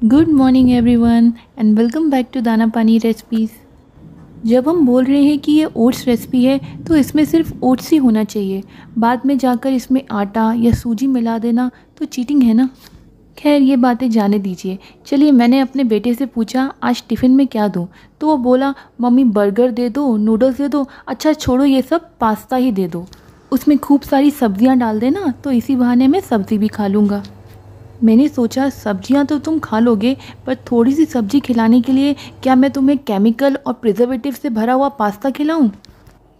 Good morning everyone and welcome back to Dana Pani recipes जब हम बोल रहे हैं कि ये ओट्स रेसिपी है तो इसमें सिर्फ़ ओट्स ही होना चाहिए। बाद में जाकर इसमें आटा या सूजी मिला देना तो चीटिंग है ना? खैर, ये बातें जाने दीजिए। चलिए, मैंने अपने बेटे से पूछा, आज टिफ़िन में क्या दूँ? तो वो बोला, मम्मी बर्गर दे दो नूडल्स दे दो अच्छा छोड़ो, ये सब पास्ता ही दे दो। उसमें खूब सारी सब्ज़ियाँ डाल देना तो इसी बहाने मैं सब्ज़ी भी खा लूँगा। मैंने सोचा, सब्ज़ियाँ तो तुम खा लोगे, पर थोड़ी सी सब्ज़ी खिलाने के लिए क्या मैं तुम्हें केमिकल और प्रिजर्वेटिव से भरा हुआ पास्ता खिलाऊं?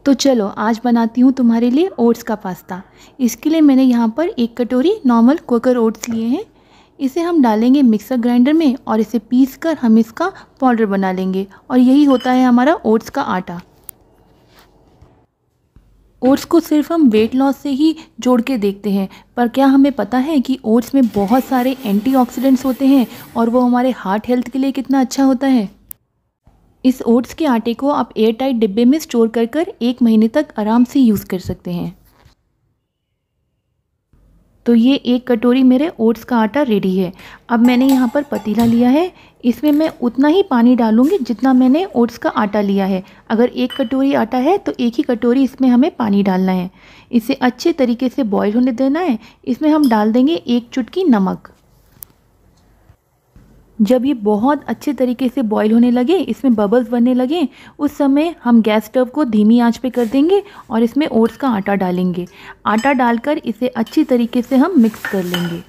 तो चलो, आज बनाती हूँ तुम्हारे लिए ओट्स का पास्ता। इसके लिए मैंने यहाँ पर एक कटोरी नॉर्मल कोकर ओट्स लिए हैं। इसे हम डालेंगे मिक्सर ग्राइंडर में और इसे पीस कर हम इसका पाउडर बना लेंगे। और यही होता है हमारा ओट्स का आटा। ओट्स को सिर्फ़ हम वेट लॉस से ही जोड़ के देखते हैं। पर क्या हमें पता है कि ओट्स में बहुत सारे एंटीऑक्सीडेंट्स होते हैं और वो हमारे हार्ट हेल्थ के लिए कितना अच्छा होता है? इस ओट्स के आटे को आप एयर टाइट डिब्बे में स्टोर कर कर एक महीने तक आराम से यूज़ कर सकते हैं। तो ये एक कटोरी मेरे ओट्स का आटा रेडी है। अब मैंने यहाँ पर पतीला लिया है। इसमें मैं उतना ही पानी डालूँगी जितना मैंने ओट्स का आटा लिया है। अगर एक कटोरी आटा है तो एक ही कटोरी इसमें हमें पानी डालना है। इसे अच्छे तरीके से बॉयल होने देना है। इसमें हम डाल देंगे एक चुटकी नमक। जब ये बहुत अच्छे तरीके से बॉईल होने लगे, इसमें बबल्स बनने लगे, उस समय हम गैस स्टव को धीमी आँच पे कर देंगे और इसमें ओट्स का आटा डालेंगे। आटा डालकर इसे अच्छी तरीके से हम मिक्स कर लेंगे।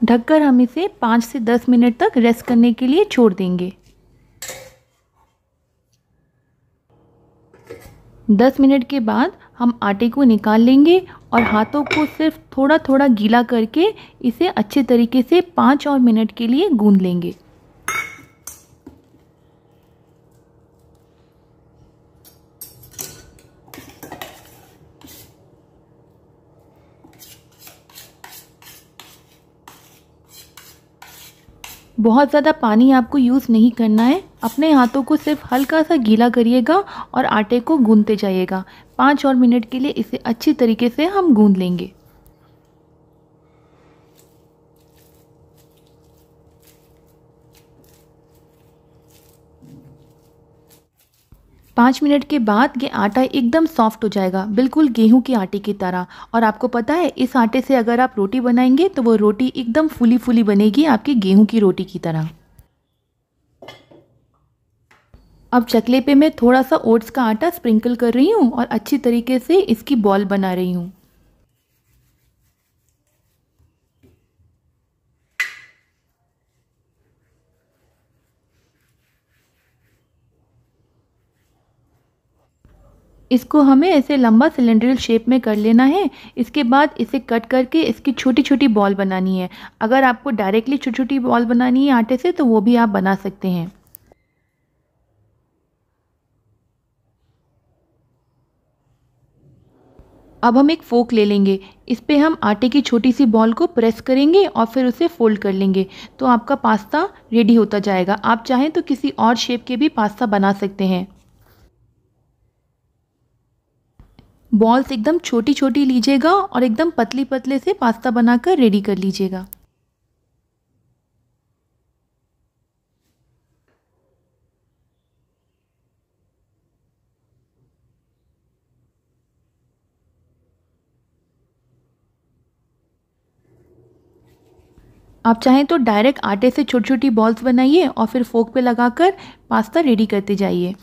ढककर हम इसे पाँच से दस मिनट तक रेस्ट करने के लिए छोड़ देंगे। दस मिनट के बाद हम आटे को निकाल लेंगे और हाथों को सिर्फ़ थोड़ा थोड़ा गीला करके इसे अच्छे तरीके से पाँच और मिनट के लिए गूंद लेंगे। बहुत ज़्यादा पानी आपको यूज़ नहीं करना है। अपने हाथों को सिर्फ़ हल्का सा गीला करिएगा और आटे को गूंदते जाइएगा। पाँच और मिनट के लिए इसे अच्छी तरीके से हम गूंद लेंगे। पाँच मिनट के बाद ये आटा एकदम सॉफ्ट हो जाएगा, बिल्कुल गेहूँ के आटे की तरह। और आपको पता है, इस आटे से अगर आप रोटी बनाएँगे तो वो रोटी एकदम फुली फुली बनेगी आपकी गेहूँ की रोटी की तरह। अब चकले पे मैं थोड़ा सा ओट्स का आटा स्प्रिंकल कर रही हूँ और अच्छी तरीके से इसकी बॉल बना रही हूँ। इसको हमें ऐसे लंबा सिलेंड्रिकल शेप में कर लेना है। इसके बाद इसे कट करके इसकी छोटी छोटी बॉल बनानी है। अगर आपको डायरेक्टली छोटी छोटी बॉल बनानी है आटे से तो वो भी आप बना सकते हैं। अब हम एक फोक ले लेंगे। इस पर हम आटे की छोटी सी बॉल को प्रेस करेंगे और फिर उसे फोल्ड कर लेंगे। तो आपका पास्ता रेडी होता जाएगा। आप चाहें तो किसी और शेप के भी पास्ता बना सकते हैं। बॉल्स एकदम छोटी छोटी लीजिएगा और एकदम पतली पतले से पास्ता बनाकर रेडी कर लीजिएगा। आप चाहें तो डायरेक्ट आटे से छोटी छोटी बॉल्स बनाइए और फिर फोक पे लगाकर पास्ता रेडी करते जाइए।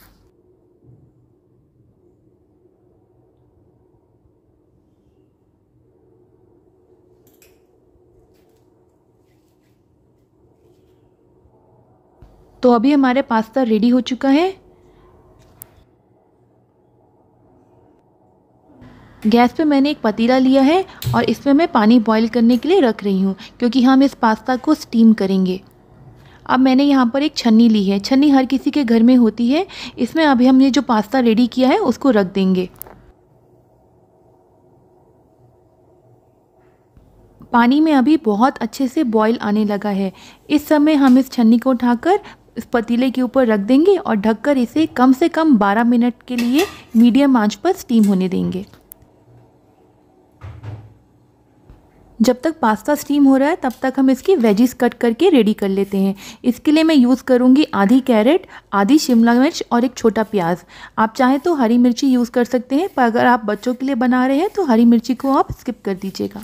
तो अभी हमारे पास्ता रेडी हो चुका है। गैस पे मैंने एक पतीला लिया है और इसमें मैं पानी बॉईल करने के लिए रख रही हूँ, क्योंकि हम इस पास्ता को स्टीम करेंगे। अब मैंने यहाँ पर एक छन्नी ली है। छन्नी हर किसी के घर में होती है। इसमें अभी हमने जो पास्ता रेडी किया है, उसको रख देंगे। पानी में अभी बहुत अच्छे से बॉईल आने लगा है। इस समय हम इस छन्नी को उठाकर इस पतीले के ऊपर रख देंगे और ढककर इसे कम से कम 12 मिनट के लिए मीडियम आँच पर स्टीम होने देंगे। जब तक पास्ता स्टीम हो रहा है, तब तक हम इसकी वेजिस कट करके रेडी कर लेते हैं। इसके लिए मैं यूज़ करूँगी आधी कैरेट आधी शिमला मिर्च और एक छोटा प्याज। आप चाहें तो हरी मिर्ची यूज़ कर सकते हैं, पर अगर आप बच्चों के लिए बना रहे हैं तो हरी मिर्ची को आप स्किप कर दीजिएगा।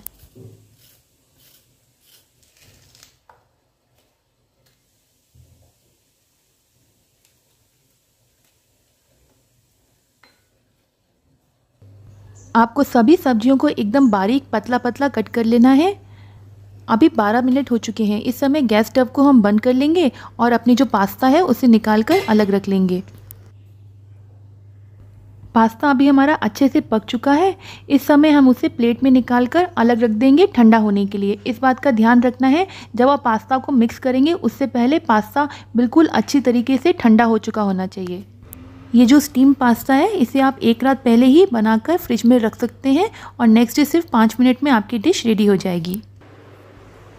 आपको सभी सब्जियों को एकदम बारीक पतला पतला कट कर लेना है। अभी 12 मिनट हो चुके हैं। इस समय गैस स्टव को हम बंद कर लेंगे और अपनी जो पास्ता है उसे निकाल कर अलग रख लेंगे। पास्ता अभी हमारा अच्छे से पक चुका है। इस समय हम उसे प्लेट में निकाल कर अलग रख देंगे ठंडा होने के लिए। इस बात का ध्यान रखना है, जब आप पास्ता को मिक्स करेंगे, उससे पहले पास्ता बिल्कुल अच्छी तरीके से ठंडा हो चुका होना चाहिए। ये जो स्टीम पास्ता है, इसे आप एक रात पहले ही बनाकर फ्रिज में रख सकते हैं और नेक्स्ट डे सिर्फ़ पाँच मिनट में आपकी डिश रेडी हो जाएगी।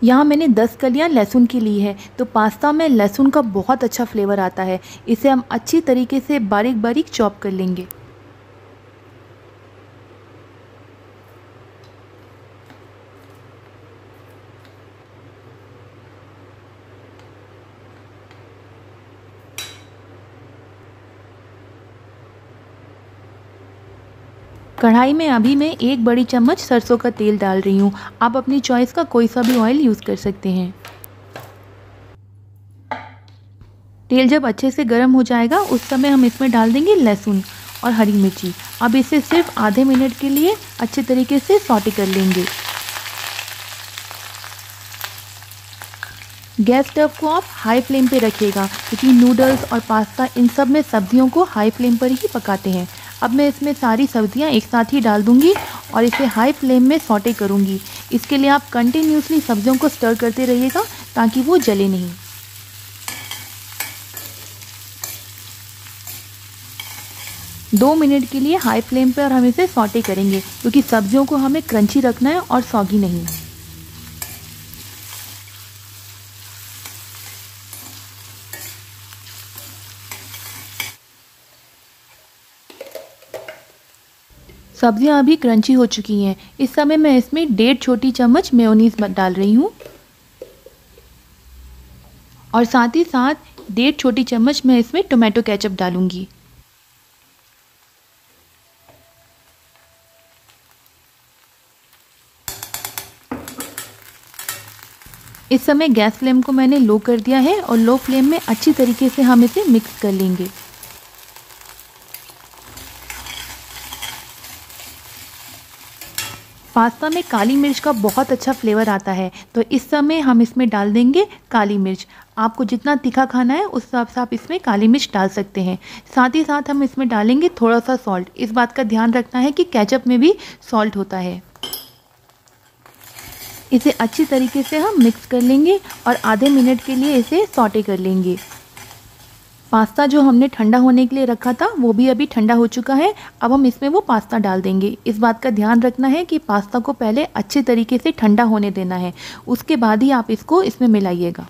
यहाँ मैंने 10 कलियाँ लहसुन की ली है तो पास्ता में लहसुन का बहुत अच्छा फ्लेवर आता है। इसे हम अच्छी तरीके से बारीक बारीक चॉप कर लेंगे। कढ़ाई में अभी मैं एक बड़ी चम्मच सरसों का तेल डाल रही हूँ। आप अपनी चॉइस का कोई सा भी ऑयल यूज़ कर सकते हैं। तेल जब अच्छे से गर्म हो जाएगा, उस समय हम इसमें डाल देंगे लहसुन और हरी मिर्ची। अब इसे सिर्फ़ आधे मिनट के लिए अच्छे तरीके से सॉटे कर लेंगे। गैस स्टव को आप हाई फ्लेम पे रखिएगा, क्योंकि नूडल्स और पास्ता इन सब में सब्जियों को हाई फ्लेम पर ही पकाते हैं। अब मैं इसमें सारी सब्ज़ियाँ एक साथ ही डाल दूँगी और इसे हाई फ्लेम में सॉटे करूँगी। इसके लिए आप कंटिन्यूसली सब्जियों को स्टर करते रहिएगा ताकि वो जले नहीं। दो मिनट के लिए हाई फ्लेम पर हम इसे सॉटे करेंगे, क्योंकि सब्जियों को हमें क्रंची रखना है और सौगी नहीं। सब्ज़ियाँ अभी क्रंची हो चुकी हैं। इस समय मैं इसमें डेढ़ छोटी चम्मच मेयोनीज डाल रही हूँ। और साथ ही साथ डेढ़ छोटी चम्मच मैं इसमें टोमेटो केचप डालूँगी। इस समय गैस फ्लेम को मैंने लो कर दिया है और लो फ्लेम में अच्छी तरीके से हम इसे मिक्स कर लेंगे। पास्ता में काली मिर्च का बहुत अच्छा फ्लेवर आता है। तो इस समय हम इसमें डाल देंगे काली मिर्च। आपको जितना तीखा खाना है, उस हिसाब से आप इसमें काली मिर्च डाल सकते हैं। साथ ही साथ हम इसमें डालेंगे थोड़ा सा सॉल्ट इस बात का ध्यान रखना है कि कैचअप में भी सॉल्ट होता है। इसे अच्छी तरीके से हम मिक्स कर लेंगे और आधे मिनट के लिए इसे सॉटे कर लेंगे। पास्ता जो हमने ठंडा होने के लिए रखा था, वो भी अभी ठंडा हो चुका है। अब हम इसमें वो पास्ता डाल देंगे। इस बात का ध्यान रखना है कि पास्ता को पहले अच्छे तरीके से ठंडा होने देना है। उसके बाद ही आप इसको इसमें मिलाइएगा।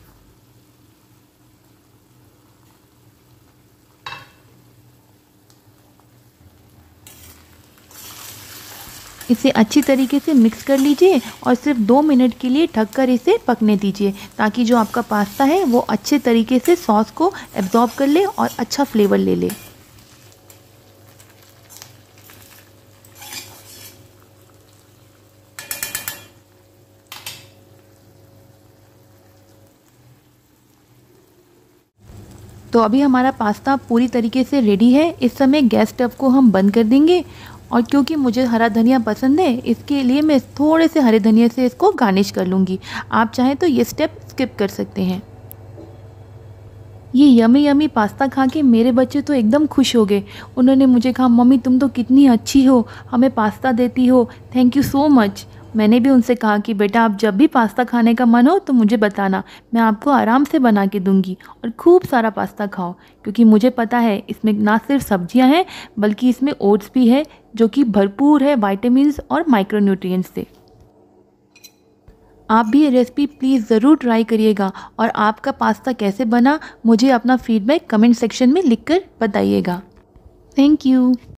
इसे अच्छी तरीके से मिक्स कर लीजिए और सिर्फ़ दो मिनट के लिए ढककर इसे पकने दीजिए, ताकि जो आपका पास्ता है वो अच्छे तरीके से सॉस को एब्जॉर्ब कर ले और अच्छा फ्लेवर ले ले। तो अभी हमारा पास्ता पूरी तरीके से रेडी है। इस समय गैस स्टव को हम बंद कर देंगे और क्योंकि मुझे हरा धनिया पसंद है, इसके लिए मैं थोड़े से हरे धनिया से इसको गार्निश कर लूँगी। आप चाहें तो ये स्टेप स्किप कर सकते हैं। ये यमी यमी पास्ता खा के मेरे बच्चे तो एकदम खुश हो गए। उन्होंने मुझे कहा, मम्मी, तुम तो कितनी अच्छी हो, हमें पास्ता देती हो। थैंक यू सो मच मैंने भी उनसे कहा कि, बेटा, आप जब भी पास्ता खाने का मन हो तो मुझे बताना। मैं आपको आराम से बना के दूँगी और खूब सारा पास्ता खाओ, क्योंकि मुझे पता है इसमें ना सिर्फ़ सब्ज़ियाँ हैं, बल्कि इसमें ओट्स भी है, जो कि भरपूर है वाइटामस और माइक्रोन्यूट्रिएंट्स से। आप भी ये रेसिपी प्लीज़ ज़रूर ट्राई करिएगा और आपका पास्ता कैसे बना, मुझे अपना फीडबैक कमेंट सेक्शन में लिखकर बताइएगा। Thank you